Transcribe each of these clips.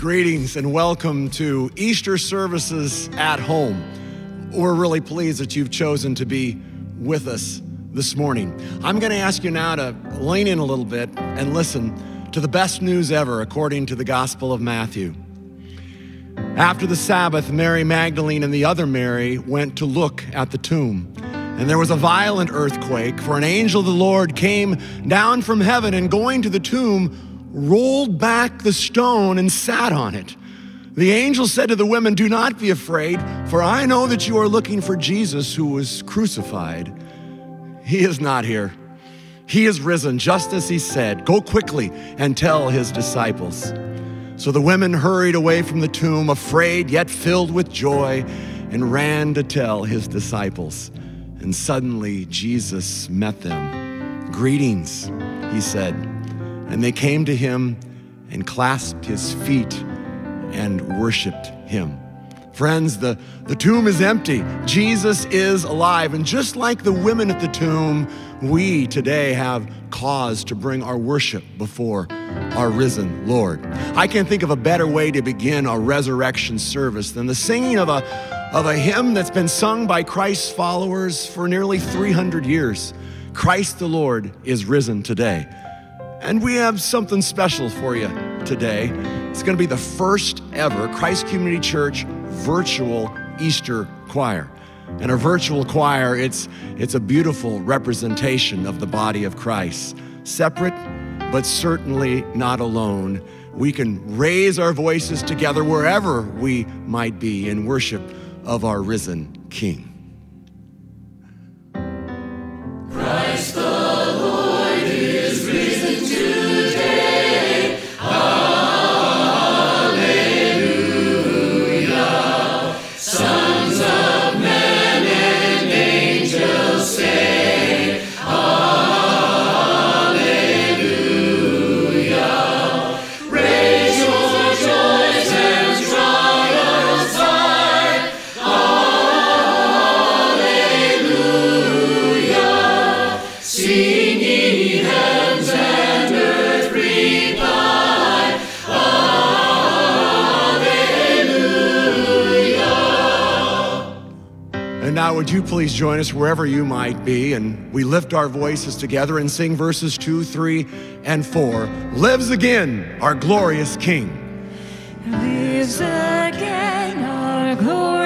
Greetings and welcome to Easter services at home. We're really pleased that you've chosen to be with us this morning. I'm going to ask you now to lean in a little bit and listen to the best news ever according to the Gospel of Matthew. After the Sabbath, Mary Magdalene and the other Mary went to look at the tomb. And there was a violent earthquake, for an angel of the Lord came down from heaven and going to the tomb, rolled back the stone and sat on it. The angel said to the women, Do not be afraid, for I know that you are looking for Jesus who was crucified. He is not here. He is risen, just as he said. Go quickly and tell his disciples. So the women hurried away from the tomb, afraid yet filled with joy, and ran to tell his disciples. And suddenly Jesus met them. Greetings, he said. And they came to him and clasped his feet and worshiped him. Friends, the, the tomb is empty. Jesus is alive. And just like the women at the tomb, we today have cause to bring our worship before our risen Lord. I can't think of a better way to begin a resurrection service than the singing of a, of a hymn that's been sung by Christ's followers for nearly 300 years. Christ the Lord is risen today. And we have something special for you today. It's going to be the first ever Christ Community Church virtual Easter choir. And a virtual choir, it's, it's a beautiful representation of the body of Christ. Separate, but certainly not alone. We can raise our voices together wherever we might be in worship of our risen King. Christ please join us wherever you might be? And we lift our voices together and sing verses two, three, and four. Lives again, our glorious King. lives again our glorious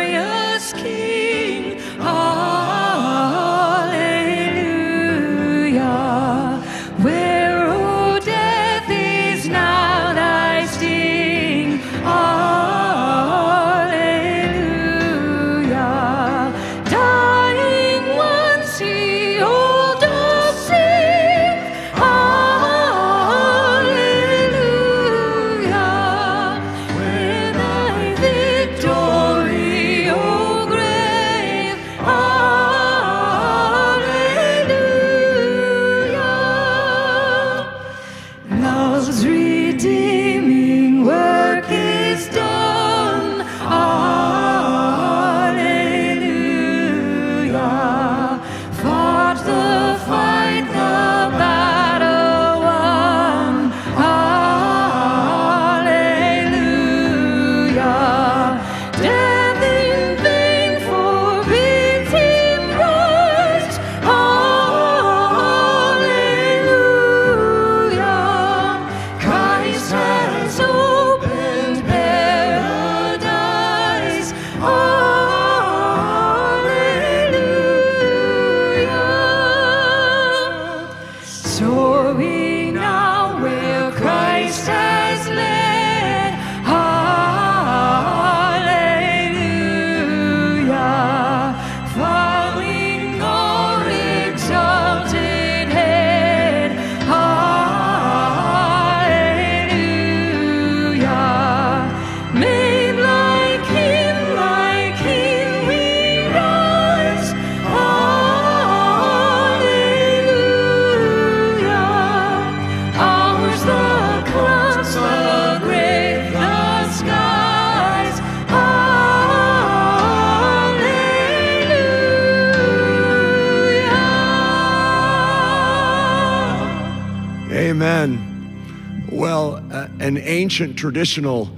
ancient traditional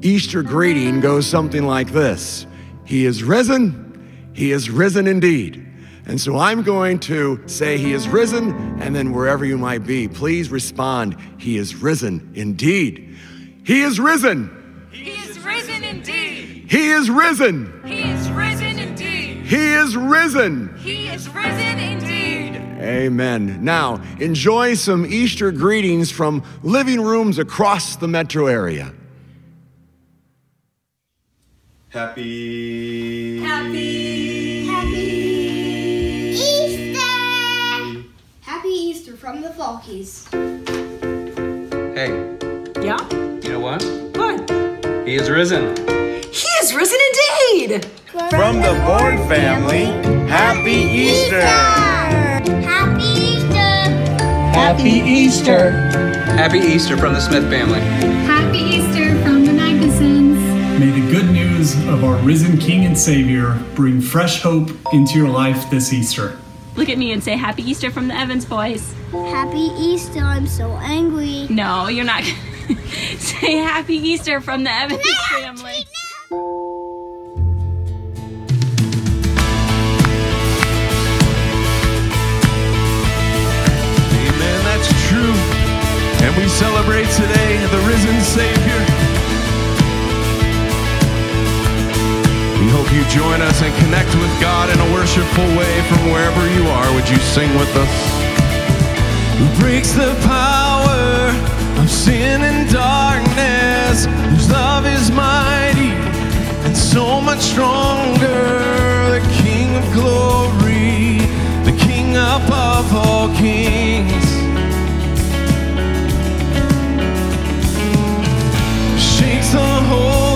Easter greeting goes something like this He is risen, He is risen indeed. And so I'm going to say, He is risen, and then wherever you might be, please respond, He is risen indeed. He is risen. He is risen indeed. He is risen. He is risen indeed. He is risen. He is risen indeed. Amen. Now, enjoy some Easter greetings from living rooms across the metro area. Happy. Happy. Happy Easter. Happy Easter from the Falkies. Hey, Yeah? you know what? What? He is risen. He is risen indeed! From the Bourne family, Happy Easter. Happy Easter. Happy Easter. Happy Easter from the Smith family. Happy Easter from the Magnusons. May the good news of our risen King and Savior bring fresh hope into your life this Easter. Look at me and say Happy Easter from the Evans boys. Happy Easter. I'm so angry. No, you're not. say Happy Easter from the Evans family. And we celebrate today the risen Savior. We hope you join us and connect with God in a worshipful way from wherever you are. Would you sing with us? Who breaks the power of sin and darkness, whose love is mighty and so much stronger. The King of glory, the King above all kings. Shakes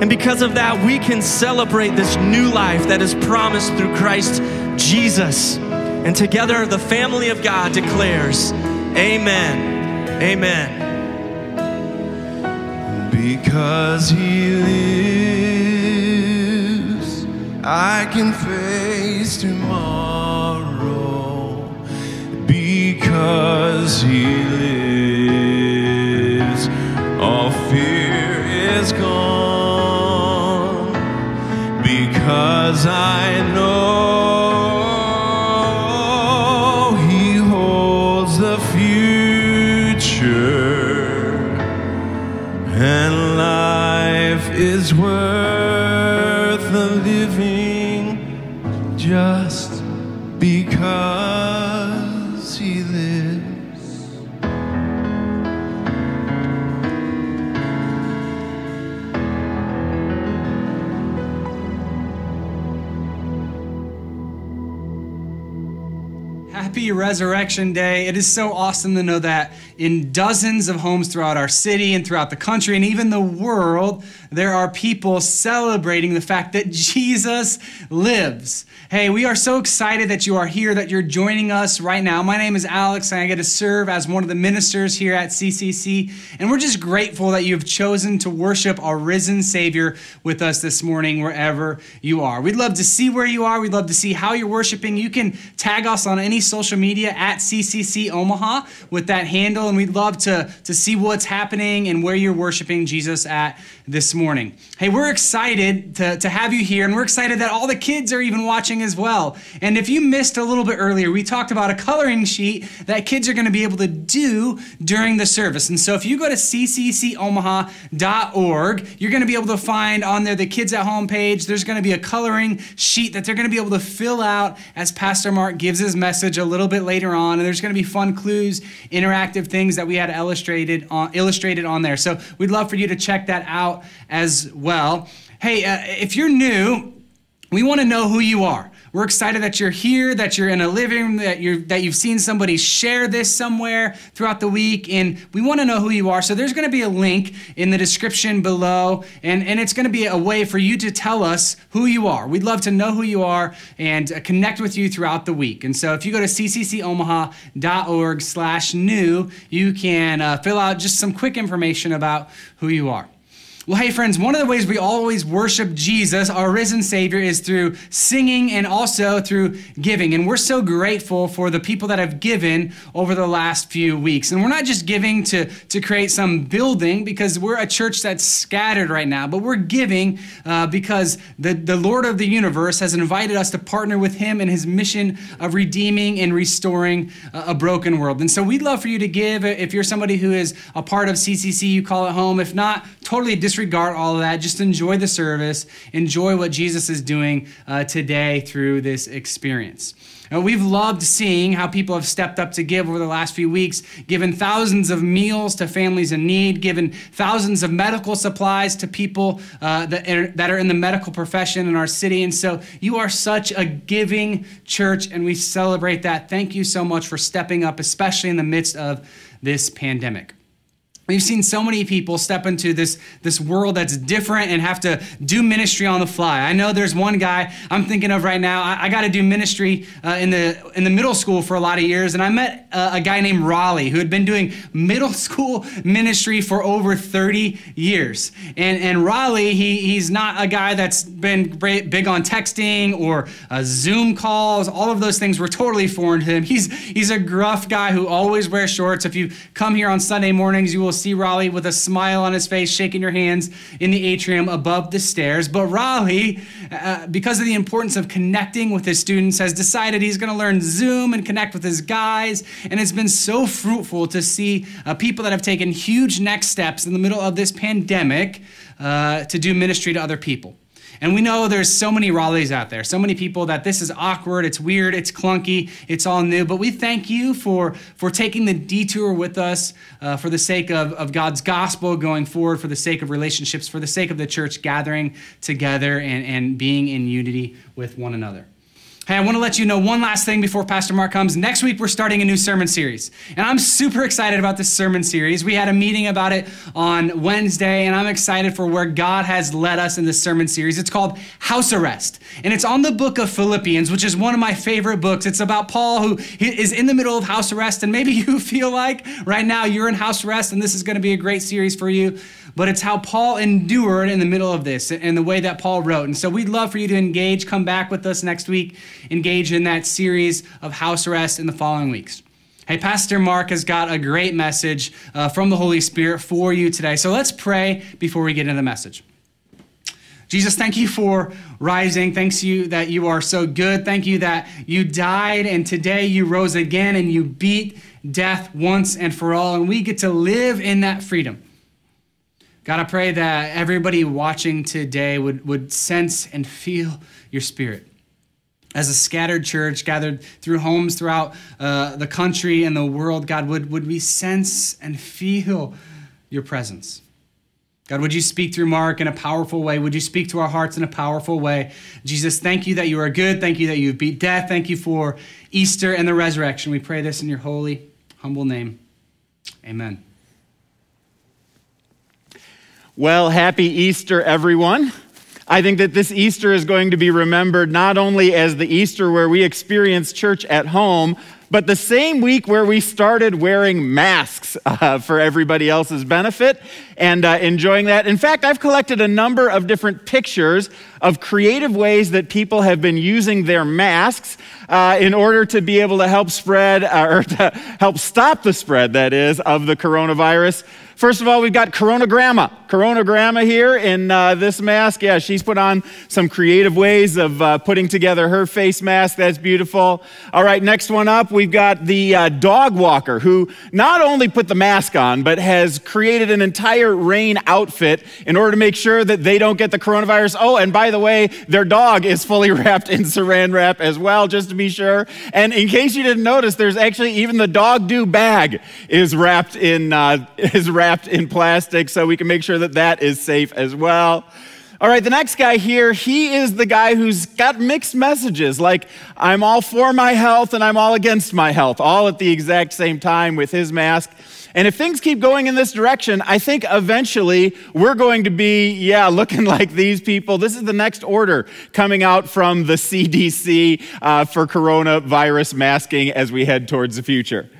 And because of that, we can celebrate this new life that is promised through Christ Jesus. And together, the family of God declares, Amen. Amen. Because He lives, I can face tomorrow. Because He lives. Happy Resurrection Day. It is so awesome to know that in dozens of homes throughout our city and throughout the country and even the world, there are people celebrating the fact that Jesus lives. Hey, we are so excited that you are here, that you're joining us right now. My name is Alex, and I get to serve as one of the ministers here at CCC. And we're just grateful that you've chosen to worship our risen Savior with us this morning, wherever you are. We'd love to see where you are. We'd love to see how you're worshiping. You can tag us on any social media at CCC Omaha with that handle, and we'd love to, to see what's happening and where you're worshiping Jesus at this morning. Hey, we're excited to, to have you here, and we're excited that all the kids are even watching as well. And if you missed a little bit earlier, we talked about a coloring sheet that kids are going to be able to do during the service. And so if you go to cccomaha.org, you're going to be able to find on there the Kids at Home page. There's going to be a coloring sheet that they're going to be able to fill out as Pastor Mark gives his message a little bit later on. And there's going to be fun clues, interactive things that we had illustrated on, illustrated on there. So we'd love for you to check that out as well. Hey, uh, if you're new, we want to know who you are. We're excited that you're here, that you're in a living room, that you're that you've seen somebody share this somewhere throughout the week, and we want to know who you are. So there's going to be a link in the description below, and, and it's going to be a way for you to tell us who you are. We'd love to know who you are and uh, connect with you throughout the week. And so if you go to cccomaha.org slash new, you can uh, fill out just some quick information about who you are. Well, hey, friends, one of the ways we always worship Jesus, our risen Savior, is through singing and also through giving. And we're so grateful for the people that have given over the last few weeks. And we're not just giving to, to create some building because we're a church that's scattered right now, but we're giving uh, because the, the Lord of the universe has invited us to partner with Him in His mission of redeeming and restoring a, a broken world. And so we'd love for you to give if you're somebody who is a part of CCC, you call it home. If not, totally disregard disregard all of that. Just enjoy the service. Enjoy what Jesus is doing uh, today through this experience. And we've loved seeing how people have stepped up to give over the last few weeks, given thousands of meals to families in need, given thousands of medical supplies to people uh, that, are, that are in the medical profession in our city. And so you are such a giving church, and we celebrate that. Thank you so much for stepping up, especially in the midst of this pandemic. We've seen so many people step into this, this world that's different and have to do ministry on the fly. I know there's one guy I'm thinking of right now. I, I got to do ministry uh, in, the, in the middle school for a lot of years, and I met uh, a guy named Raleigh who had been doing middle school ministry for over 30 years. And, and Raleigh, he, he's not a guy that's been big on texting or uh, Zoom calls. All of those things were totally foreign to him. He's, he's a gruff guy who always wears shorts. If you come here on Sunday mornings, you will see Raleigh with a smile on his face, shaking your hands in the atrium above the stairs. But Raleigh, uh, because of the importance of connecting with his students, has decided he's going to learn Zoom and connect with his guys. And it's been so fruitful to see uh, people that have taken huge next steps in the middle of this pandemic uh, to do ministry to other people. And we know there's so many Raleighs out there, so many people that this is awkward, it's weird, it's clunky, it's all new. But we thank you for, for taking the detour with us uh, for the sake of, of God's gospel going forward, for the sake of relationships, for the sake of the church gathering together and, and being in unity with one another. Hey, I want to let you know one last thing before Pastor Mark comes. Next week, we're starting a new sermon series. And I'm super excited about this sermon series. We had a meeting about it on Wednesday, and I'm excited for where God has led us in this sermon series. It's called House Arrest, and it's on the book of Philippians, which is one of my favorite books. It's about Paul, who is in the middle of house arrest, and maybe you feel like right now you're in house arrest, and this is going to be a great series for you but it's how Paul endured in the middle of this and the way that Paul wrote. And so we'd love for you to engage, come back with us next week, engage in that series of house arrest in the following weeks. Hey, Pastor Mark has got a great message uh, from the Holy Spirit for you today. So let's pray before we get into the message. Jesus, thank you for rising. Thanks you that you are so good. Thank you that you died and today you rose again and you beat death once and for all. And we get to live in that freedom. God, I pray that everybody watching today would, would sense and feel your spirit. As a scattered church gathered through homes throughout uh, the country and the world, God, would, would we sense and feel your presence? God, would you speak through Mark in a powerful way? Would you speak to our hearts in a powerful way? Jesus, thank you that you are good. Thank you that you have beat death. Thank you for Easter and the resurrection. We pray this in your holy, humble name. Amen. Well, happy Easter, everyone. I think that this Easter is going to be remembered not only as the Easter where we experience church at home, but the same week where we started wearing masks uh, for everybody else's benefit and uh, enjoying that. In fact, I've collected a number of different pictures of creative ways that people have been using their masks uh, in order to be able to help spread uh, or to help stop the spread, that is, of the coronavirus. First of all, we've got Corona Grandma. Coronagramma. Coronagramma here in uh, this mask. Yeah, she's put on some creative ways of uh, putting together her face mask. That's beautiful. All right, next one up, we've got the uh, dog walker who not only put the mask on, but has created an entire rain outfit in order to make sure that they don't get the coronavirus. Oh, and by the way, their dog is fully wrapped in saran wrap as well, just to be sure. And in case you didn't notice, there's actually even the dog do bag is wrapped in uh, is wrapped wrapped in plastic so we can make sure that that is safe as well. All right, the next guy here, he is the guy who's got mixed messages like, I'm all for my health and I'm all against my health, all at the exact same time with his mask. And if things keep going in this direction, I think eventually we're going to be, yeah, looking like these people. This is the next order coming out from the CDC uh, for coronavirus masking as we head towards the future.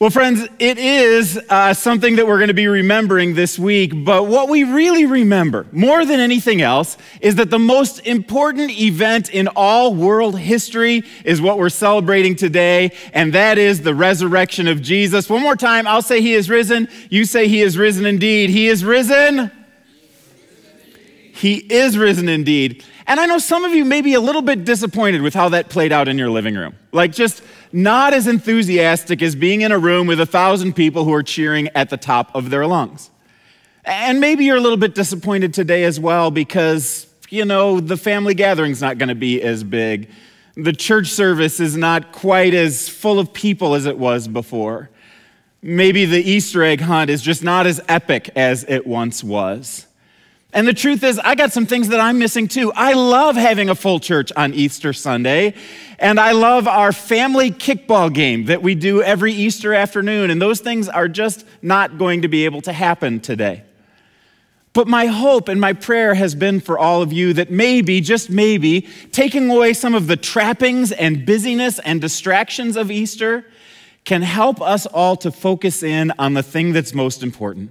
Well, friends, it is uh, something that we're going to be remembering this week, but what we really remember more than anything else is that the most important event in all world history is what we're celebrating today, and that is the resurrection of Jesus. One more time, I'll say he is risen. You say he is risen indeed. He is risen. He is risen indeed. And I know some of you may be a little bit disappointed with how that played out in your living room. Like, just not as enthusiastic as being in a room with a thousand people who are cheering at the top of their lungs. And maybe you're a little bit disappointed today as well because, you know, the family gathering's not going to be as big. The church service is not quite as full of people as it was before. Maybe the Easter egg hunt is just not as epic as it once was. And the truth is, I got some things that I'm missing too. I love having a full church on Easter Sunday, and I love our family kickball game that we do every Easter afternoon, and those things are just not going to be able to happen today. But my hope and my prayer has been for all of you that maybe, just maybe, taking away some of the trappings and busyness and distractions of Easter can help us all to focus in on the thing that's most important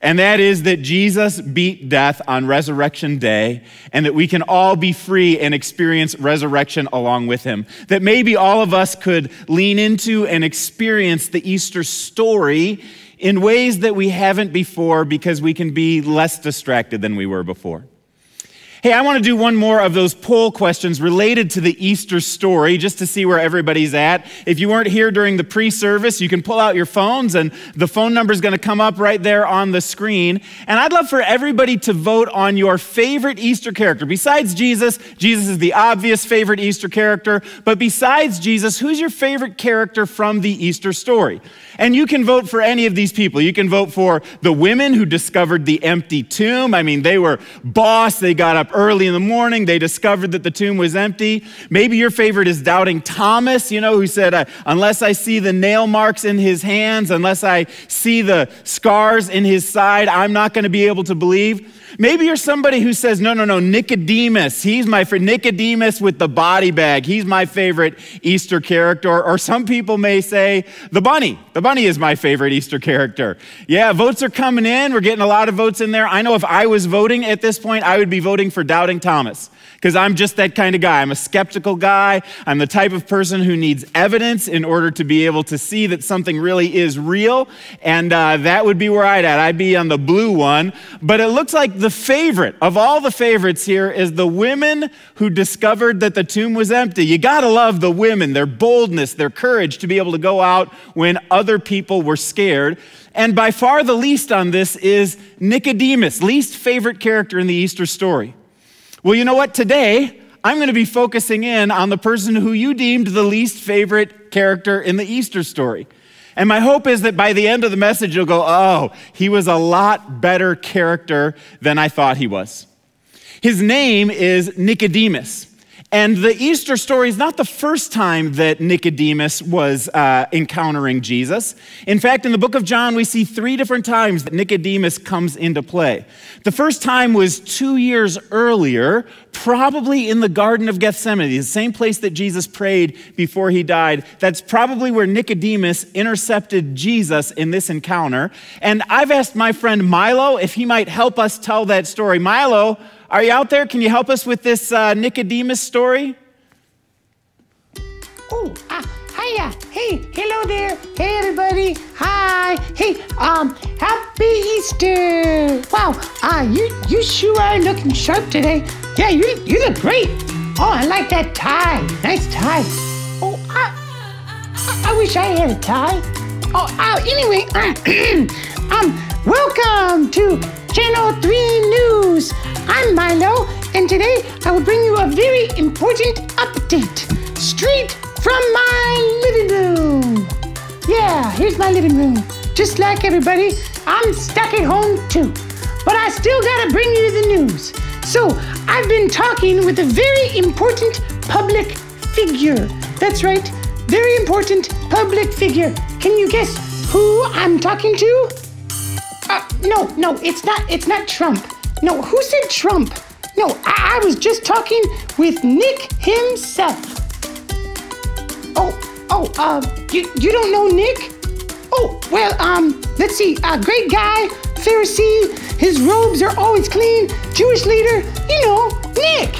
and that is that Jesus beat death on resurrection day, and that we can all be free and experience resurrection along with him. That maybe all of us could lean into and experience the Easter story in ways that we haven't before because we can be less distracted than we were before. Hey, I want to do one more of those poll questions related to the Easter story just to see where everybody's at. If you weren't here during the pre service, you can pull out your phones, and the phone number is going to come up right there on the screen. And I'd love for everybody to vote on your favorite Easter character. Besides Jesus, Jesus is the obvious favorite Easter character, but besides Jesus, who's your favorite character from the Easter story? And you can vote for any of these people. You can vote for the women who discovered the empty tomb. I mean, they were boss, they got up early in the morning. They discovered that the tomb was empty. Maybe your favorite is Doubting Thomas, you know, who said, uh, Unless I see the nail marks in his hands, unless I see the scars in his side, I'm not going to be able to believe. Maybe you're somebody who says, no, no, no, Nicodemus. He's my favorite. Nicodemus with the body bag. He's my favorite Easter character. Or some people may say, the bunny. The bunny is my favorite Easter character. Yeah, votes are coming in. We're getting a lot of votes in there. I know if I was voting at this point, I would be voting for Doubting Thomas because I'm just that kind of guy. I'm a skeptical guy. I'm the type of person who needs evidence in order to be able to see that something really is real. And uh, that would be where I'd at. I'd be on the blue one. But it looks like the favorite of all the favorites here is the women who discovered that the tomb was empty. You got to love the women, their boldness, their courage to be able to go out when other people were scared. And by far the least on this is Nicodemus, least favorite character in the Easter story. Well, you know what? Today, I'm going to be focusing in on the person who you deemed the least favorite character in the Easter story. And my hope is that by the end of the message, you'll go, oh, he was a lot better character than I thought he was. His name is Nicodemus. And the Easter story is not the first time that Nicodemus was uh, encountering Jesus. In fact, in the book of John, we see three different times that Nicodemus comes into play. The first time was two years earlier, probably in the Garden of Gethsemane, the same place that Jesus prayed before he died. That's probably where Nicodemus intercepted Jesus in this encounter. And I've asked my friend Milo if he might help us tell that story. Milo, are you out there? Can you help us with this uh, Nicodemus story? Oh, uh, hiya. Hey, hello there. Hey, everybody. Hi. Hey, um, happy Easter. Wow, uh, you, you sure are looking sharp today. Yeah, you, you look great. Oh, I like that tie. Nice tie. Oh, I, I, I wish I had a tie. Oh, uh, anyway, um, welcome to Channel 3 News. I'm Milo, and today I will bring you a very important update straight from my living room. Yeah, here's my living room. Just like everybody, I'm stuck at home too. But I still gotta bring you the news. So, I've been talking with a very important public figure. That's right, very important public figure. Can you guess who I'm talking to? Uh, no, no, it's not. It's not Trump. No, who said Trump? No, I, I was just talking with Nick himself. Oh, oh, uh, you you don't know Nick? Oh, well, um, let's see. Uh, great guy, Pharisee. His robes are always clean. Jewish leader. You know, Nick.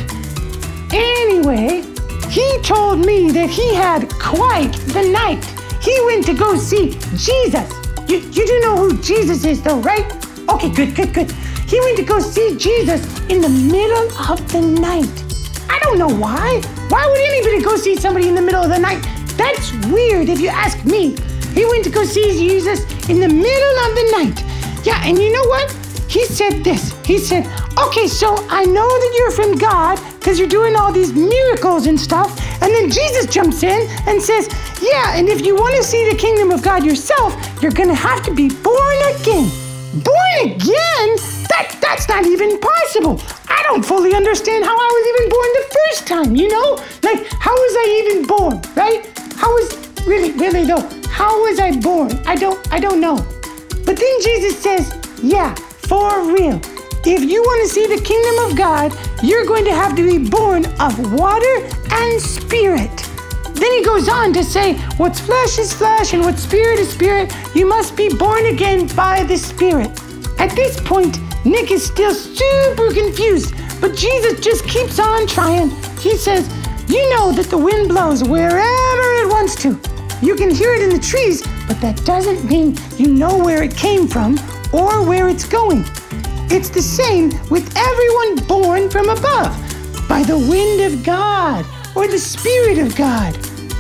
Anyway, he told me that he had quite the night. He went to go see Jesus. You, you do know who Jesus is, though, right? Okay, good, good, good. He went to go see Jesus in the middle of the night. I don't know why. Why would anybody go see somebody in the middle of the night? That's weird if you ask me. He went to go see Jesus in the middle of the night. Yeah, and you know what? He said this. He said, Okay, so I know that you're from God because you're doing all these miracles and stuff. And then Jesus jumps in and says, Yeah, and if you want to see the kingdom of God yourself, you're going to have to be born again. Born again? That, that's not even possible. I don't fully understand how I was even born the first time, you know? Like, how was I even born, right? How was, really, really though, how was I born? I don't, I don't know. But then Jesus says, yeah, for real. If you want to see the kingdom of God, you're going to have to be born of water and spirit. Then he goes on to say, What's flesh is flesh and what spirit is spirit. You must be born again by the spirit. At this point, Nick is still super confused, but Jesus just keeps on trying. He says, You know that the wind blows wherever it wants to. You can hear it in the trees, but that doesn't mean you know where it came from or where it's going. It's the same with everyone born from above, by the wind of God or the Spirit of God.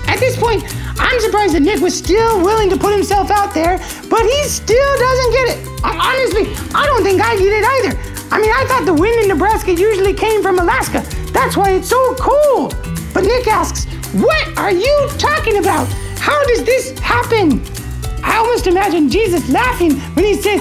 At this point, I'm surprised that Nick was still willing to put himself out there, but he still doesn't get it. Honestly, I don't think I get it either. I mean, I thought the wind in Nebraska usually came from Alaska. That's why it's so cold. But Nick asks, What are you talking about? How does this happen? I almost imagine Jesus laughing when he says,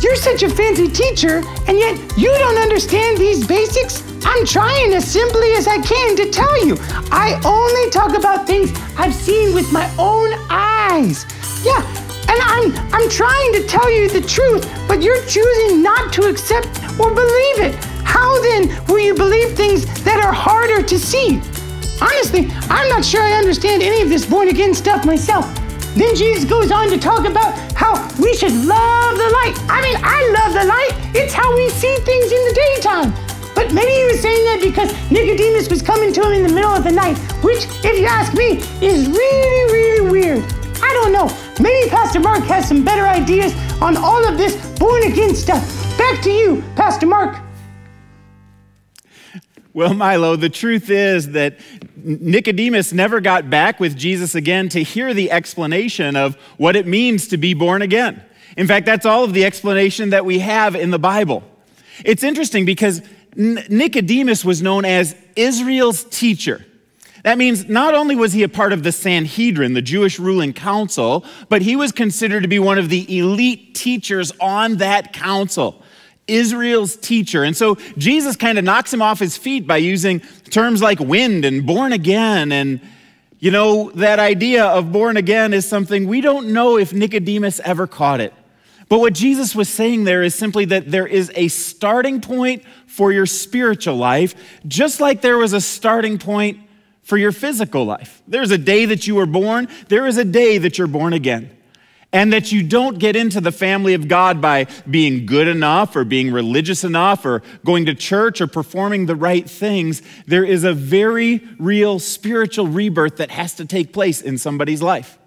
You're such a fancy teacher, and yet you don't understand these basics? I'm trying as simply as I can to tell you. I only talk about things I've seen with my own eyes. Yeah, and I'm I'm trying to tell you the truth, but you're choosing not to accept or believe it. How then will you believe things that are harder to see? Honestly, I'm not sure I understand any of this born again stuff myself. Then Jesus goes on to talk about how we should love the light. I mean, I love the light. It's how we see things in the daytime. But maybe he was saying that because Nicodemus was coming to him in the middle of the night, which, if you ask me, is really, really weird. I don't know. Maybe Pastor Mark has some better ideas on all of this born again stuff. Back to you, Pastor Mark. Well, Milo, the truth is that Nicodemus never got back with Jesus again to hear the explanation of what it means to be born again. In fact, that's all of the explanation that we have in the Bible. It's interesting because Nicodemus was known as Israel's teacher. That means not only was he a part of the Sanhedrin, the Jewish ruling council, but he was considered to be one of the elite teachers on that council. Israel's teacher. And so Jesus kind of knocks him off his feet by using terms like wind and born again. And, you know, that idea of born again is something we don't know if Nicodemus ever caught it. But what Jesus was saying there is simply that there is a starting point for your spiritual life, just like there was a starting point for your physical life. There's a day that you were born, there is a day that you're born again. And that you don't get into the family of God by being good enough or being religious enough or going to church or performing the right things. There is a very real spiritual rebirth that has to take place in somebody's life.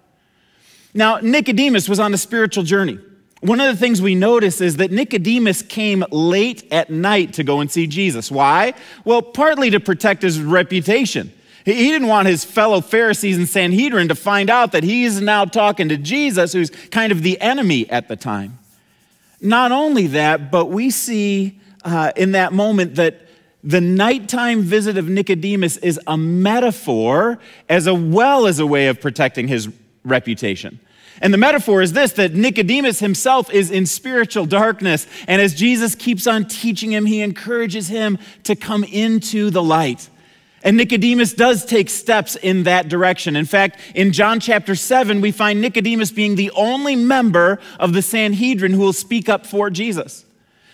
Now, Nicodemus was on a spiritual journey. One of the things we notice is that Nicodemus came late at night to go and see Jesus. Why? Well, partly to protect his reputation. He didn't want his fellow Pharisees and Sanhedrin to find out that he's now talking to Jesus, who's kind of the enemy at the time. Not only that, but we see uh, in that moment that the nighttime visit of Nicodemus is a metaphor as a well as a way of protecting his reputation. And the metaphor is this that Nicodemus himself is in spiritual darkness. And as Jesus keeps on teaching him, he encourages him to come into the light. And Nicodemus does take steps in that direction. In fact, in John chapter 7, we find Nicodemus being the only member of the Sanhedrin who will speak up for Jesus.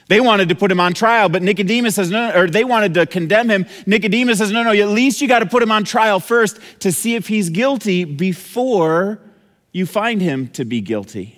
They wanted to put him on trial, but Nicodemus says no, or they wanted to condemn him. Nicodemus says, no, no, at least you got to put him on trial first to see if he's guilty before you find him to be guilty.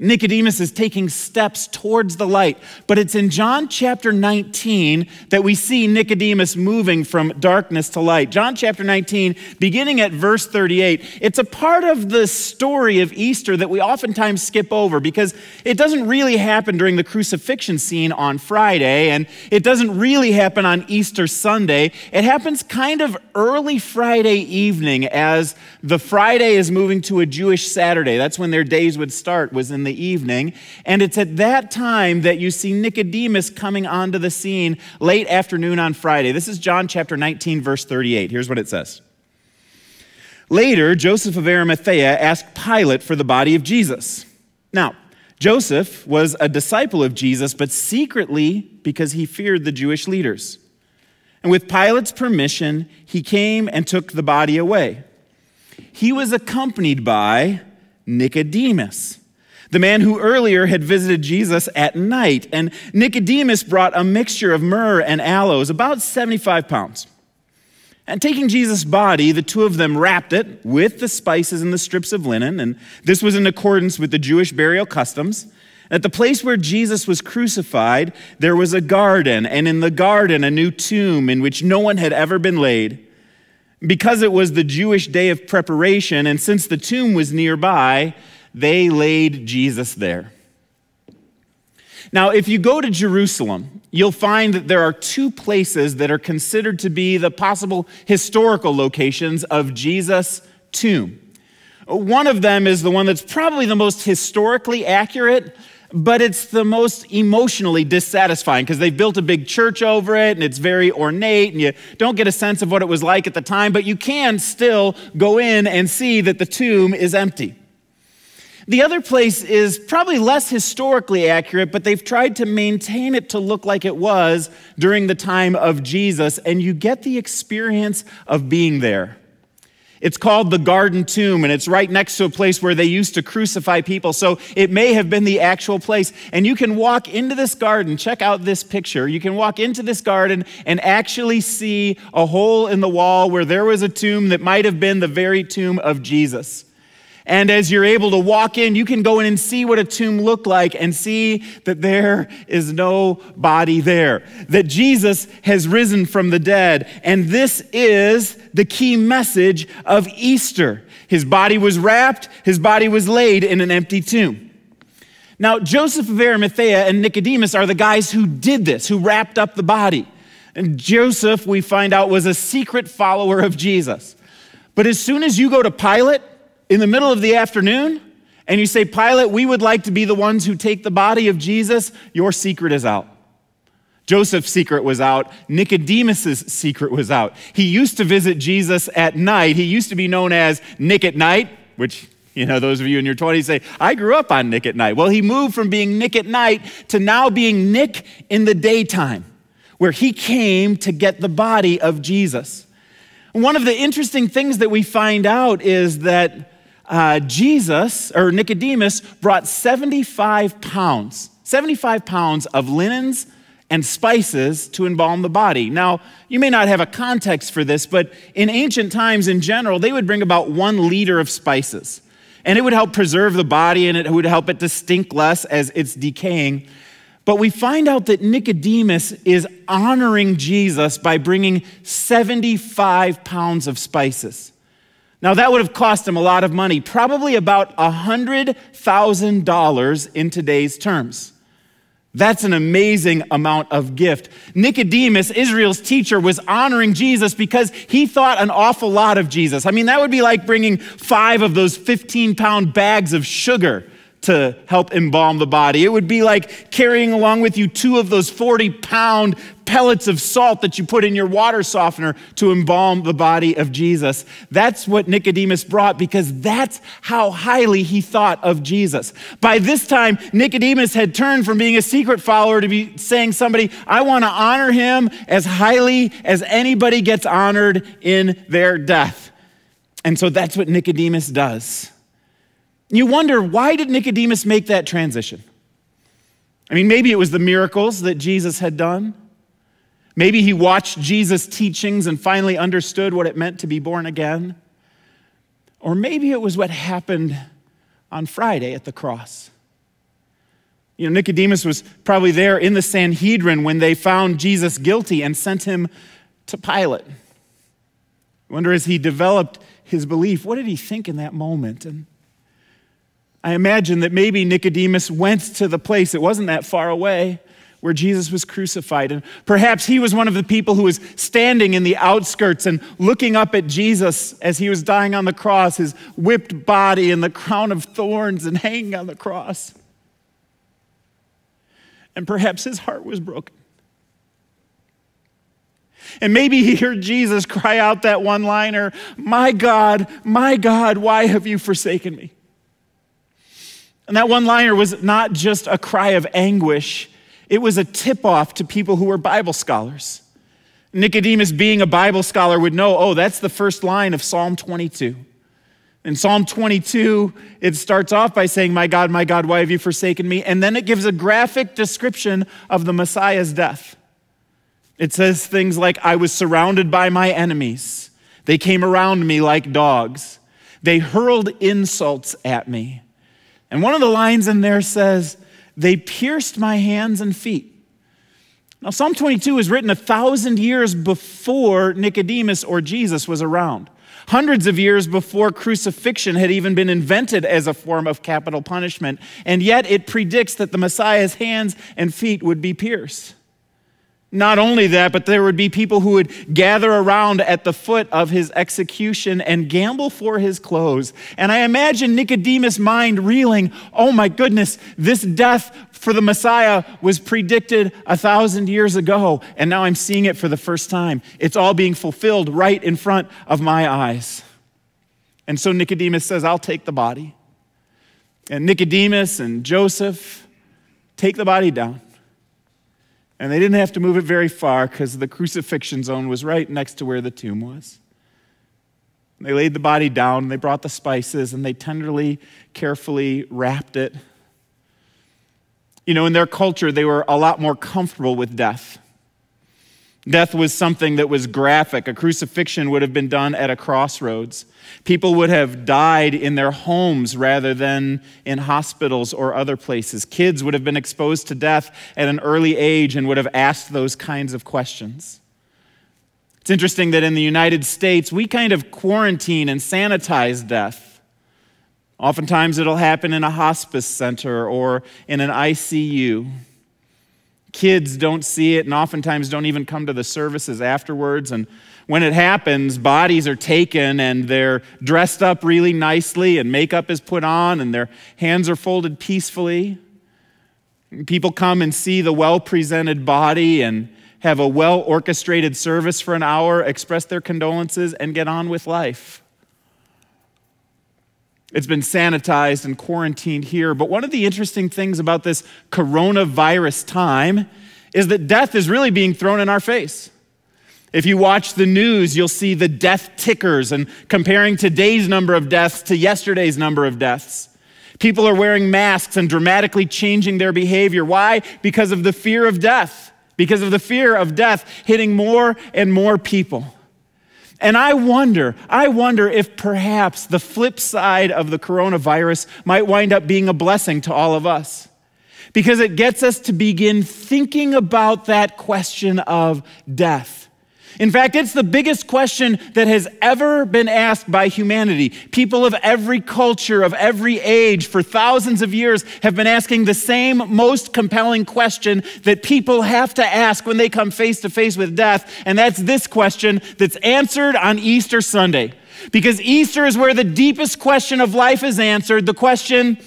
Nicodemus is taking steps towards the light. But it's in John chapter 19 that we see Nicodemus moving from darkness to light. John chapter 19, beginning at verse 38, it's a part of the story of Easter that we oftentimes skip over because it doesn't really happen during the crucifixion scene on Friday, and it doesn't really happen on Easter Sunday. It happens kind of early Friday evening as the Friday is moving to a Jewish Saturday. That's when their days would start, was in the the evening. And it's at that time that you see Nicodemus coming onto the scene late afternoon on Friday. This is John chapter 19, verse 38. Here's what it says. Later, Joseph of Arimathea asked Pilate for the body of Jesus. Now, Joseph was a disciple of Jesus, but secretly because he feared the Jewish leaders. And with Pilate's permission, he came and took the body away. He was accompanied by Nicodemus the man who earlier had visited Jesus at night. And Nicodemus brought a mixture of myrrh and aloes, about 75 pounds. And taking Jesus' body, the two of them wrapped it with the spices and the strips of linen. And this was in accordance with the Jewish burial customs. At the place where Jesus was crucified, there was a garden, and in the garden, a new tomb in which no one had ever been laid. Because it was the Jewish day of preparation, and since the tomb was nearby, they laid Jesus there. Now, if you go to Jerusalem, you'll find that there are two places that are considered to be the possible historical locations of Jesus' tomb. One of them is the one that's probably the most historically accurate, but it's the most emotionally dissatisfying because they've built a big church over it and it's very ornate and you don't get a sense of what it was like at the time, but you can still go in and see that the tomb is empty. The other place is probably less historically accurate, but they've tried to maintain it to look like it was during the time of Jesus, and you get the experience of being there. It's called the Garden Tomb, and it's right next to a place where they used to crucify people. So it may have been the actual place. And you can walk into this garden. Check out this picture. You can walk into this garden and actually see a hole in the wall where there was a tomb that might have been the very tomb of Jesus. And as you're able to walk in, you can go in and see what a tomb looked like and see that there is no body there, that Jesus has risen from the dead. And this is the key message of Easter. His body was wrapped, his body was laid in an empty tomb. Now, Joseph of Arimathea and Nicodemus are the guys who did this, who wrapped up the body. And Joseph, we find out, was a secret follower of Jesus. But as soon as you go to Pilate, in the middle of the afternoon and you say, Pilate, we would like to be the ones who take the body of Jesus, your secret is out. Joseph's secret was out. Nicodemus's secret was out. He used to visit Jesus at night. He used to be known as Nick at Night, which, you know, those of you in your 20s say, I grew up on Nick at Night. Well, he moved from being Nick at night to now being Nick in the daytime, where he came to get the body of Jesus. One of the interesting things that we find out is that uh, Jesus, or Nicodemus, brought 75 pounds, 75 pounds of linens and spices to embalm the body. Now, you may not have a context for this, but in ancient times in general, they would bring about one liter of spices. And it would help preserve the body and it would help it to stink less as it's decaying. But we find out that Nicodemus is honoring Jesus by bringing 75 pounds of spices. Now, that would have cost him a lot of money, probably about $100,000 in today's terms. That's an amazing amount of gift. Nicodemus, Israel's teacher, was honoring Jesus because he thought an awful lot of Jesus. I mean, that would be like bringing five of those 15 pound bags of sugar to help embalm the body. It would be like carrying along with you two of those 40 pound pellets of salt that you put in your water softener to embalm the body of Jesus. That's what Nicodemus brought because that's how highly he thought of Jesus. By this time, Nicodemus had turned from being a secret follower to be saying somebody, I want to honor him as highly as anybody gets honored in their death. And so that's what Nicodemus does. You wonder, why did Nicodemus make that transition? I mean, maybe it was the miracles that Jesus had done. Maybe he watched Jesus' teachings and finally understood what it meant to be born again. Or maybe it was what happened on Friday at the cross. You know, Nicodemus was probably there in the Sanhedrin when they found Jesus guilty and sent him to Pilate. I wonder as he developed his belief, what did he think in that moment? And I imagine that maybe Nicodemus went to the place, it wasn't that far away, where Jesus was crucified. And perhaps he was one of the people who was standing in the outskirts and looking up at Jesus as he was dying on the cross, his whipped body and the crown of thorns and hanging on the cross. And perhaps his heart was broken. And maybe he heard Jesus cry out that one liner, My God, my God, why have you forsaken me? And that one liner was not just a cry of anguish, it was a tip off to people who were Bible scholars. Nicodemus, being a Bible scholar, would know oh, that's the first line of Psalm 22. In Psalm 22, it starts off by saying, My God, my God, why have you forsaken me? And then it gives a graphic description of the Messiah's death. It says things like, I was surrounded by my enemies. They came around me like dogs. They hurled insults at me. And one of the lines in there says, They pierced my hands and feet. Now, Psalm 22 is written a thousand years before Nicodemus or Jesus was around, hundreds of years before crucifixion had even been invented as a form of capital punishment. And yet it predicts that the Messiah's hands and feet would be pierced. Not only that, but there would be people who would gather around at the foot of his execution and gamble for his clothes. And I imagine Nicodemus' mind reeling, oh my goodness, this death for the Messiah was predicted a thousand years ago, and now I'm seeing it for the first time. It's all being fulfilled right in front of my eyes. And so Nicodemus says, I'll take the body. And Nicodemus and Joseph take the body down. And they didn't have to move it very far because the crucifixion zone was right next to where the tomb was. They laid the body down, and they brought the spices, and they tenderly, carefully wrapped it. You know, in their culture, they were a lot more comfortable with death. Death was something that was graphic. A crucifixion would have been done at a crossroads. People would have died in their homes rather than in hospitals or other places. Kids would have been exposed to death at an early age and would have asked those kinds of questions. It's interesting that in the United States, we kind of quarantine and sanitize death. Oftentimes, it'll happen in a hospice center or in an ICU. Kids don't see it and oftentimes don't even come to the services afterwards. And when it happens, bodies are taken and they're dressed up really nicely and makeup is put on and their hands are folded peacefully. People come and see the well presented body and have a well orchestrated service for an hour, express their condolences, and get on with life. It's been sanitized and quarantined here. But one of the interesting things about this coronavirus time is that death is really being thrown in our face. If you watch the news, you'll see the death tickers and comparing today's number of deaths to yesterday's number of deaths. People are wearing masks and dramatically changing their behavior. Why? Because of the fear of death, because of the fear of death hitting more and more people. And I wonder, I wonder if perhaps the flip side of the coronavirus might wind up being a blessing to all of us. Because it gets us to begin thinking about that question of death. In fact, it's the biggest question that has ever been asked by humanity. People of every culture, of every age, for thousands of years have been asking the same most compelling question that people have to ask when they come face to face with death. And that's this question that's answered on Easter Sunday. Because Easter is where the deepest question of life is answered the question,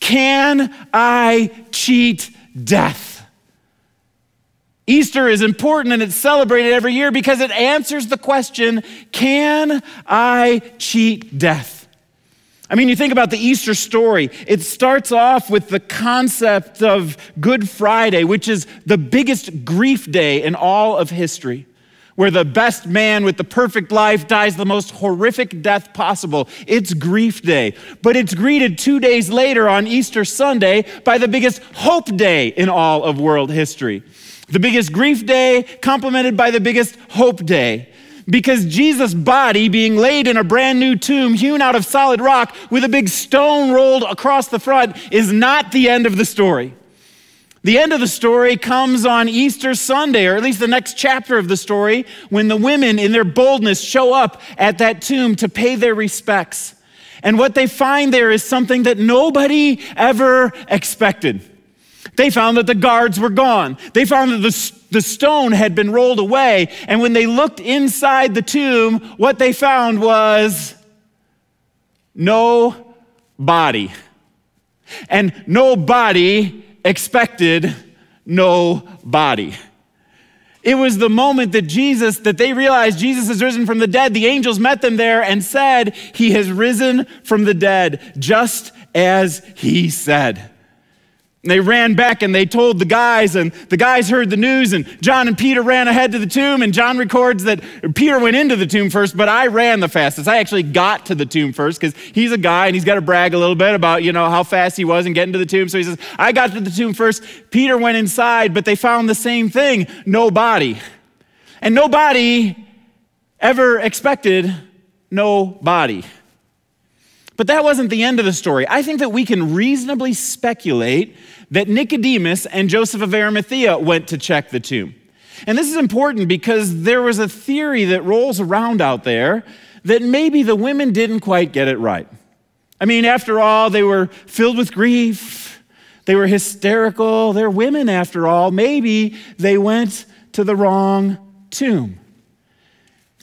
can I cheat death? Easter is important and it's celebrated every year because it answers the question can I cheat death? I mean, you think about the Easter story, it starts off with the concept of Good Friday, which is the biggest grief day in all of history, where the best man with the perfect life dies the most horrific death possible. It's grief day. But it's greeted two days later on Easter Sunday by the biggest hope day in all of world history. The biggest grief day, complemented by the biggest hope day. Because Jesus' body being laid in a brand new tomb hewn out of solid rock with a big stone rolled across the front is not the end of the story. The end of the story comes on Easter Sunday, or at least the next chapter of the story, when the women, in their boldness, show up at that tomb to pay their respects. And what they find there is something that nobody ever expected. They found that the guards were gone. They found that the, the stone had been rolled away. And when they looked inside the tomb, what they found was no body. And nobody expected no body. It was the moment that Jesus, that they realized Jesus has risen from the dead. The angels met them there and said, He has risen from the dead, just as He said. And they ran back and they told the guys, and the guys heard the news, and John and Peter ran ahead to the tomb. And John records that Peter went into the tomb first, but I ran the fastest. I actually got to the tomb first because he's a guy and he's got to brag a little bit about, you know, how fast he was in getting to the tomb. So he says, I got to the tomb first. Peter went inside, but they found the same thing no body. And nobody ever expected no body. But that wasn't the end of the story. I think that we can reasonably speculate that Nicodemus and Joseph of Arimathea went to check the tomb. And this is important because there was a theory that rolls around out there that maybe the women didn't quite get it right. I mean, after all, they were filled with grief, they were hysterical, they're women after all. Maybe they went to the wrong tomb.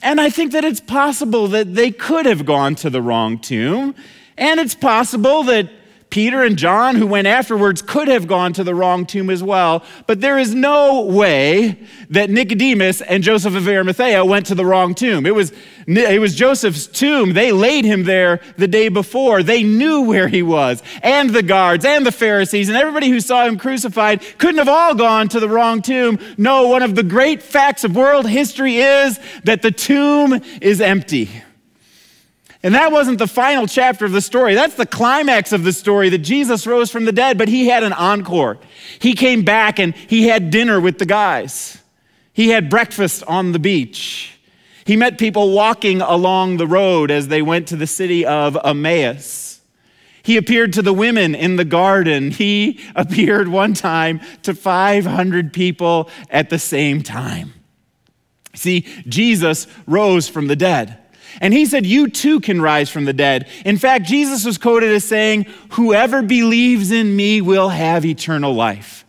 And I think that it's possible that they could have gone to the wrong tomb. And it's possible that Peter and John, who went afterwards, could have gone to the wrong tomb as well. But there is no way that Nicodemus and Joseph of Arimathea went to the wrong tomb. It was, it was Joseph's tomb. They laid him there the day before. They knew where he was. And the guards and the Pharisees and everybody who saw him crucified couldn't have all gone to the wrong tomb. No, one of the great facts of world history is that the tomb is empty. And that wasn't the final chapter of the story. That's the climax of the story that Jesus rose from the dead, but he had an encore. He came back and he had dinner with the guys. He had breakfast on the beach. He met people walking along the road as they went to the city of Emmaus. He appeared to the women in the garden. He appeared one time to 500 people at the same time. See, Jesus rose from the dead. And he said, You too can rise from the dead. In fact, Jesus was quoted as saying, Whoever believes in me will have eternal life.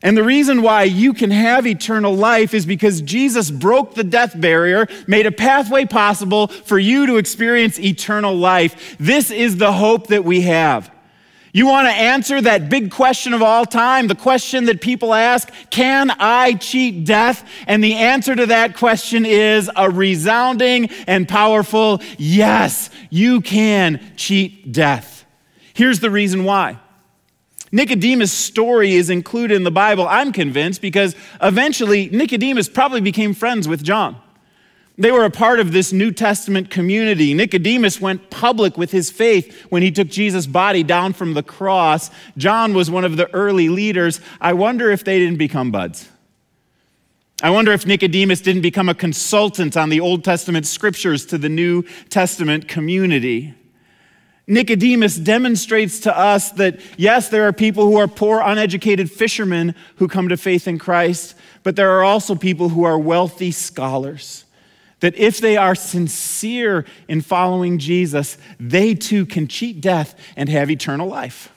And the reason why you can have eternal life is because Jesus broke the death barrier, made a pathway possible for you to experience eternal life. This is the hope that we have. You want to answer that big question of all time, the question that people ask Can I cheat death? And the answer to that question is a resounding and powerful yes, you can cheat death. Here's the reason why. Nicodemus' story is included in the Bible, I'm convinced, because eventually Nicodemus probably became friends with John. They were a part of this New Testament community. Nicodemus went public with his faith when he took Jesus' body down from the cross. John was one of the early leaders. I wonder if they didn't become buds. I wonder if Nicodemus didn't become a consultant on the Old Testament scriptures to the New Testament community. Nicodemus demonstrates to us that, yes, there are people who are poor, uneducated fishermen who come to faith in Christ, but there are also people who are wealthy scholars that if they are sincere in following Jesus, they too can cheat death and have eternal life.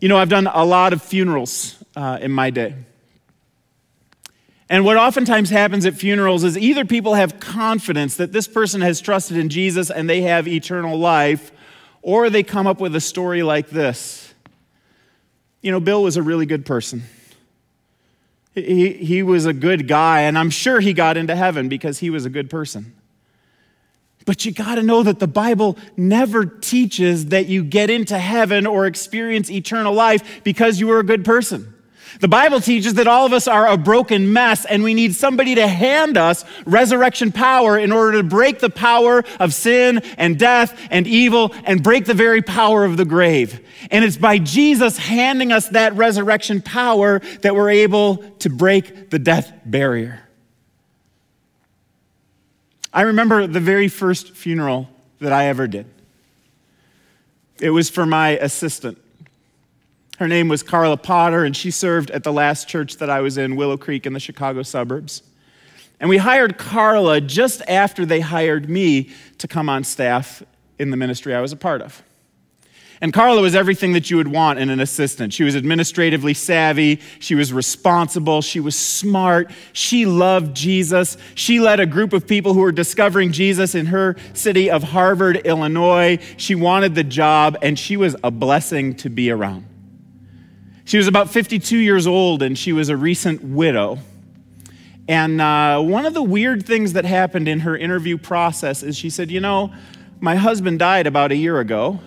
You know, I've done a lot of funerals uh, in my day. And what oftentimes happens at funerals is either people have confidence that this person has trusted in Jesus and they have eternal life, or they come up with a story like this. You know, Bill was a really good person. He, he was a good guy, and I'm sure he got into heaven because he was a good person. But you got to know that the Bible never teaches that you get into heaven or experience eternal life because you were a good person. The Bible teaches that all of us are a broken mess and we need somebody to hand us resurrection power in order to break the power of sin and death and evil and break the very power of the grave. And it's by Jesus handing us that resurrection power that we're able to break the death barrier. I remember the very first funeral that I ever did. It was for my assistant. Her name was Carla Potter, and she served at the last church that I was in, Willow Creek, in the Chicago suburbs. And we hired Carla just after they hired me to come on staff in the ministry I was a part of. And Carla was everything that you would want in an assistant. She was administratively savvy, she was responsible, she was smart, she loved Jesus. She led a group of people who were discovering Jesus in her city of Harvard, Illinois. She wanted the job, and she was a blessing to be around. She was about 52 years old and she was a recent widow. And uh, one of the weird things that happened in her interview process is she said, You know, my husband died about a year ago,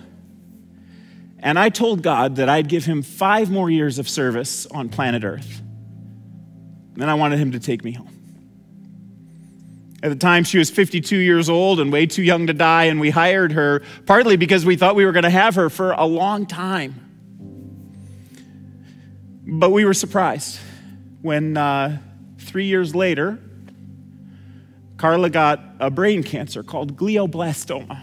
and I told God that I'd give him five more years of service on planet Earth. Then I wanted him to take me home. At the time, she was 52 years old and way too young to die, and we hired her partly because we thought we were going to have her for a long time. But we were surprised when uh, three years later, Carla got a brain cancer called glioblastoma.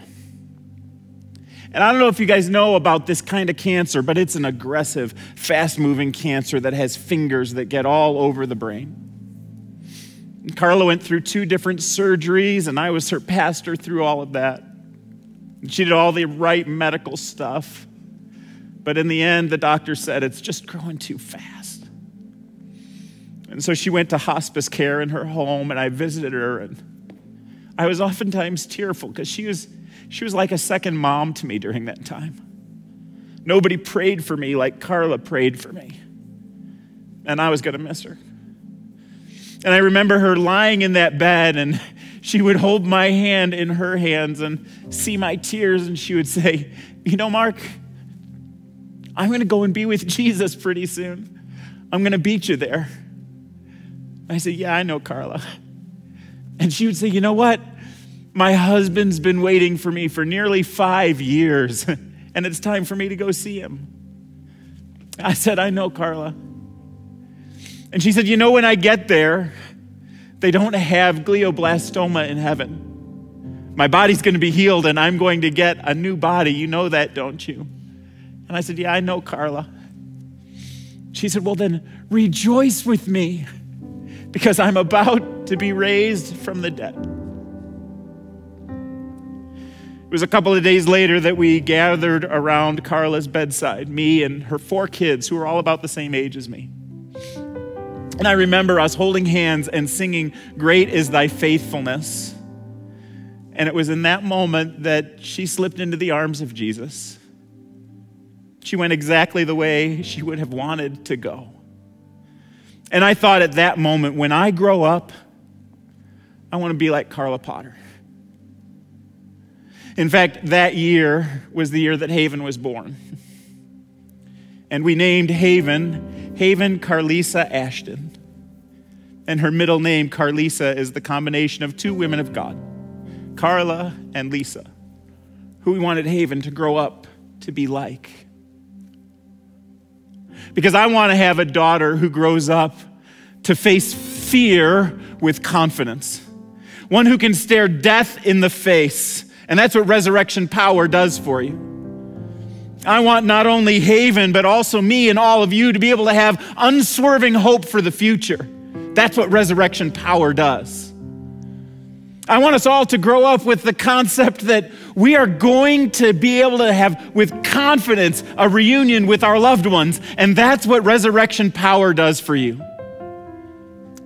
And I don't know if you guys know about this kind of cancer, but it's an aggressive, fast moving cancer that has fingers that get all over the brain. And Carla went through two different surgeries, and I was her pastor through all of that. She did all the right medical stuff. But in the end, the doctor said it's just growing too fast. And so she went to hospice care in her home, and I visited her. And I was oftentimes tearful because she was, she was like a second mom to me during that time. Nobody prayed for me like Carla prayed for me. And I was going to miss her. And I remember her lying in that bed, and she would hold my hand in her hands and see my tears, and she would say, You know, Mark, I'm going to go and be with Jesus pretty soon. I'm going to beat you there. I said, Yeah, I know, Carla. And she would say, You know what? My husband's been waiting for me for nearly five years, and it's time for me to go see him. I said, I know, Carla. And she said, You know, when I get there, they don't have glioblastoma in heaven. My body's going to be healed, and I'm going to get a new body. You know that, don't you? And I said, Yeah, I know, Carla. She said, Well, then rejoice with me because I'm about to be raised from the dead. It was a couple of days later that we gathered around Carla's bedside, me and her four kids who were all about the same age as me. And I remember us holding hands and singing, Great is thy faithfulness. And it was in that moment that she slipped into the arms of Jesus. She went exactly the way she would have wanted to go. And I thought at that moment, when I grow up, I want to be like Carla Potter. In fact, that year was the year that Haven was born. And we named Haven Haven Carlisa Ashton. And her middle name, Carlisa, is the combination of two women of God, Carla and Lisa, who we wanted Haven to grow up to be like. Because I want to have a daughter who grows up to face fear with confidence, one who can stare death in the face. And that's what resurrection power does for you. I want not only Haven, but also me and all of you to be able to have unswerving hope for the future. That's what resurrection power does. I want us all to grow up with the concept that we are going to be able to have, with confidence, a reunion with our loved ones. And that's what resurrection power does for you.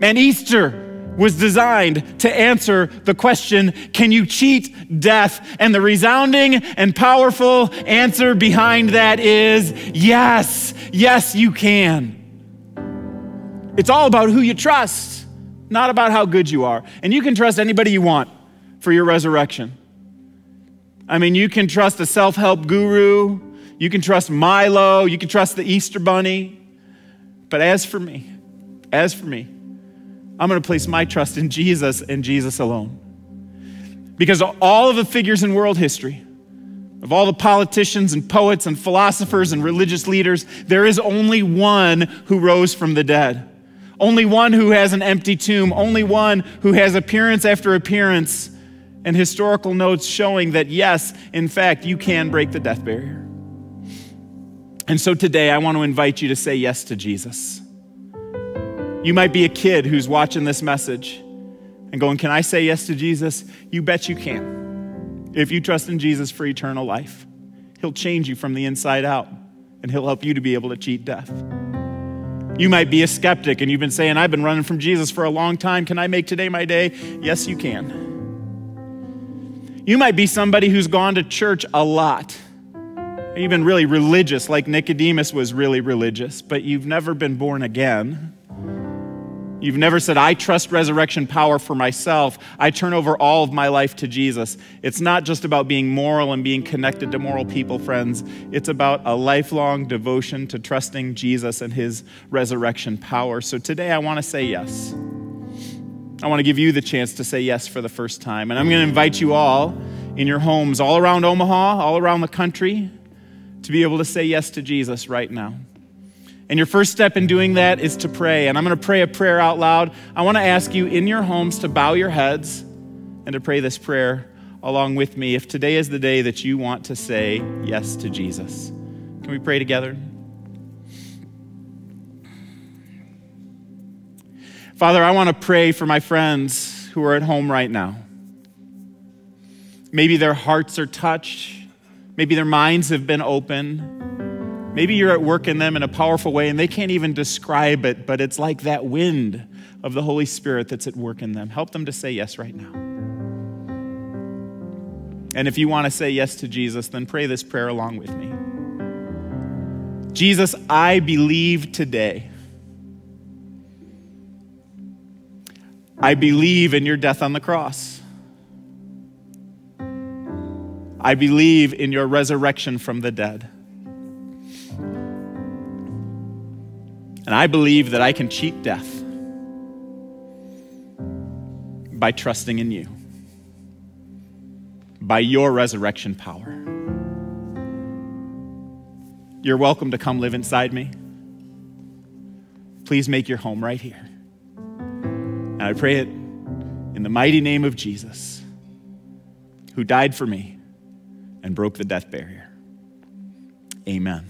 And Easter was designed to answer the question can you cheat death? And the resounding and powerful answer behind that is yes, yes, you can. It's all about who you trust, not about how good you are. And you can trust anybody you want for your resurrection. I mean, you can trust a self help guru, you can trust Milo, you can trust the Easter Bunny. But as for me, as for me, I'm going to place my trust in Jesus and Jesus alone. Because all of the figures in world history, of all the politicians and poets and philosophers and religious leaders, there is only one who rose from the dead. Only one who has an empty tomb. Only one who has appearance after appearance and historical notes showing that, yes, in fact, you can break the death barrier. And so today, I want to invite you to say yes to Jesus. You might be a kid who's watching this message and going, Can I say yes to Jesus? You bet you can. If you trust in Jesus for eternal life, He'll change you from the inside out and He'll help you to be able to cheat death. You might be a skeptic and you've been saying, I've been running from Jesus for a long time. Can I make today my day? Yes, you can. You might be somebody who's gone to church a lot. You've been really religious, like Nicodemus was really religious, but you've never been born again. You've never said, I trust resurrection power for myself. I turn over all of my life to Jesus. It's not just about being moral and being connected to moral people, friends. It's about a lifelong devotion to trusting Jesus and his resurrection power. So today I want to say yes. I want to give you the chance to say yes for the first time. And I'm going to invite you all in your homes, all around Omaha, all around the country, to be able to say yes to Jesus right now. And your first step in doing that is to pray. And I'm going to pray a prayer out loud. I want to ask you in your homes to bow your heads and to pray this prayer along with me if today is the day that you want to say yes to Jesus. Can we pray together? Father, I want to pray for my friends who are at home right now. Maybe their hearts are touched, maybe their minds have been opened. Maybe you're at work in them in a powerful way and they can't even describe it, but it's like that wind of the Holy Spirit that's at work in them. Help them to say yes right now. And if you want to say yes to Jesus, then pray this prayer along with me. Jesus, I believe today. I believe in your death on the cross. I believe in your resurrection from the dead. And I believe that I can cheat death by trusting in you, by your resurrection power. You're welcome to come live inside me. Please make your home right here. And I pray it in the mighty name of Jesus, who died for me and broke the death barrier. Amen.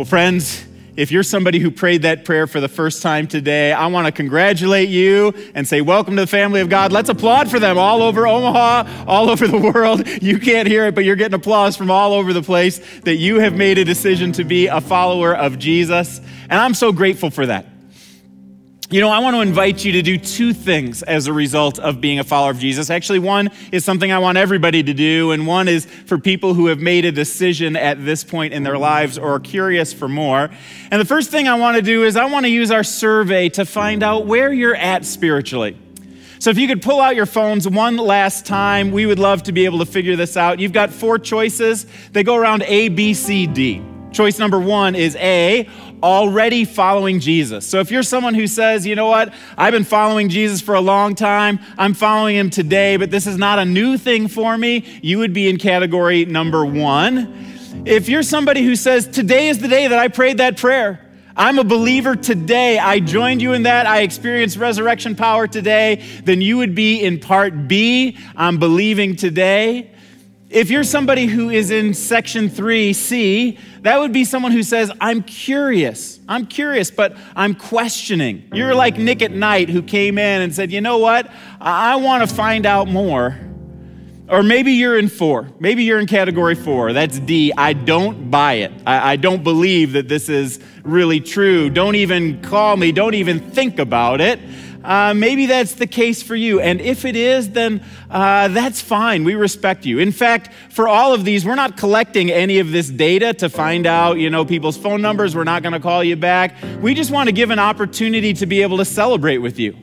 Well, friends, if you're somebody who prayed that prayer for the first time today, I want to congratulate you and say, Welcome to the family of God. Let's applaud for them all over Omaha, all over the world. You can't hear it, but you're getting applause from all over the place that you have made a decision to be a follower of Jesus. And I'm so grateful for that. You know, I want to invite you to do two things as a result of being a follower of Jesus. Actually, one is something I want everybody to do, and one is for people who have made a decision at this point in their lives or are curious for more. And the first thing I want to do is I want to use our survey to find out where you're at spiritually. So if you could pull out your phones one last time, we would love to be able to figure this out. You've got four choices. They go around A, B, C, D. Choice number one is A, already following Jesus. So if you're someone who says, you know what, I've been following Jesus for a long time, I'm following him today, but this is not a new thing for me, you would be in category number one. If you're somebody who says, today is the day that I prayed that prayer, I'm a believer today. I joined you in that. I experienced resurrection power today. Then you would be in part B. I'm believing today. If you're somebody who is in section 3C, that would be someone who says, I'm curious. I'm curious, but I'm questioning. You're like Nick at night who came in and said, You know what? I want to find out more. Or maybe you're in four. Maybe you're in category four. That's D. I don't buy it. I, I, don't believe that this is really true. Don't even call me. Don't even think about it. Uh, maybe that's the case for you. And if it is, then uh, that's fine. We respect you. In fact, for all of these, we're not collecting any of this data to find out, you know, people's phone numbers. We're not going to call you back. We just want to give an opportunity to be able to celebrate with you.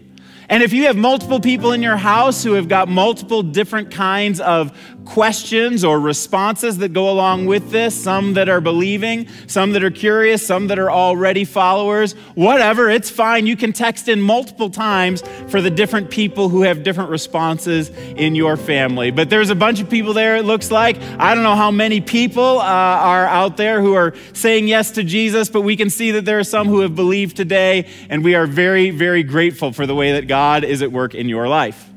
And if you have multiple people in your house who have got multiple different kinds of questions or responses that go along with this, some that are believing, some that are curious, some that are already followers, whatever, it's fine. You can text in multiple times for the different people who have different responses in your family. But there's a bunch of people there, it looks like. I don't know how many people uh, are out there who are saying yes to Jesus, but we can see that there are some who have believed today, and we are very, very grateful for the way that God God is at work in your life.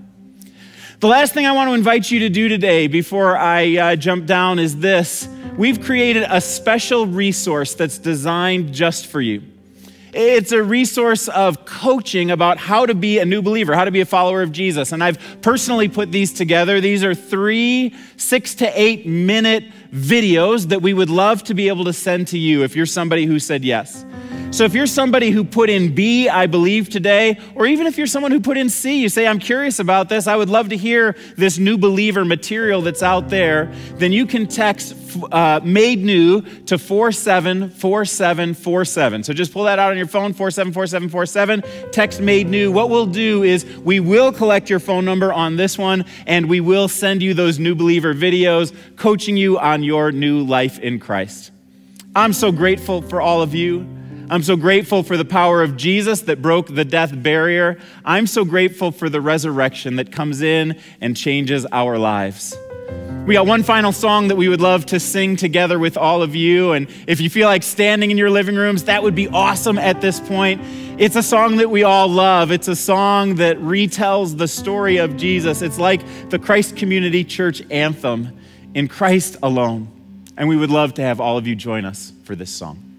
The last thing I want to invite you to do today before I uh, jump down is this. We've created a special resource that's designed just for you. It's a resource of coaching about how to be a new believer, how to be a follower of Jesus. And I've personally put these together. These are three six to eight minute videos that we would love to be able to send to you if you're somebody who said yes. So if you're somebody who put in B, I believe today, or even if you're someone who put in C, you say, I'm curious about this, I would love to hear this new believer material that's out there, then you can text uh, made new to 474747. So just pull that out on your phone, 474747, text made new. What we'll do is we will collect your phone number on this one and we will send you those new believer videos coaching you on your new life in Christ. I'm so grateful for all of you. I'm so grateful for the power of Jesus that broke the death barrier. I'm so grateful for the resurrection that comes in and changes our lives. We got one final song that we would love to sing together with all of you. And if you feel like standing in your living rooms, that would be awesome at this point. It's a song that we all love. It's a song that retells the story of Jesus. It's like the Christ Community Church anthem in Christ alone. And we would love to have all of you join us for this song.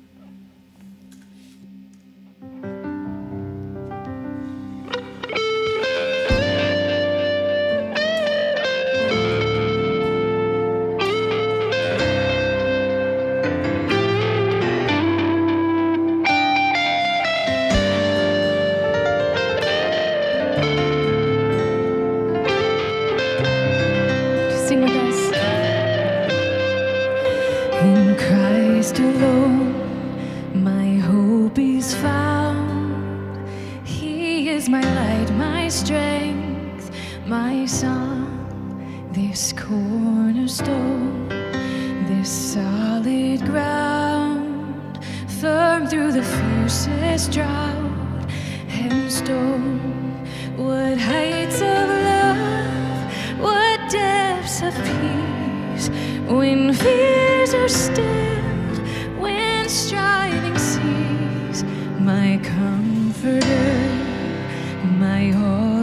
Gift of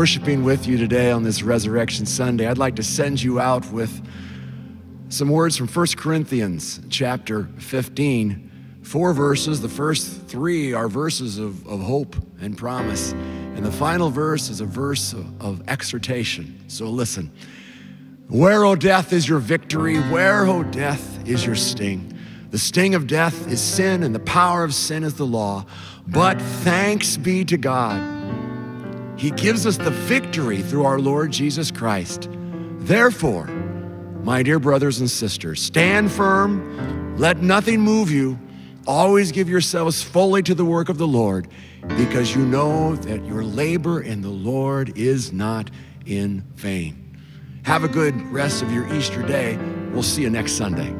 worshiping with you today on this Resurrection Sunday. I'd like to send you out with some words from 1 Corinthians chapter 15. Four verses. The first three are verses of, of hope and promise. And the final verse is a verse of, of exhortation. So listen. Where, O death, is your victory? Where, O death, is your sting? The sting of death is sin, and the power of sin is the law. But thanks be to God. He gives us the victory through our Lord Jesus Christ. Therefore, my dear brothers and sisters, stand firm, let nothing move you. Always give yourselves fully to the work of the Lord, because you know that your labor in the Lord is not in vain. Have a good rest of your Easter day. We'll see you next Sunday.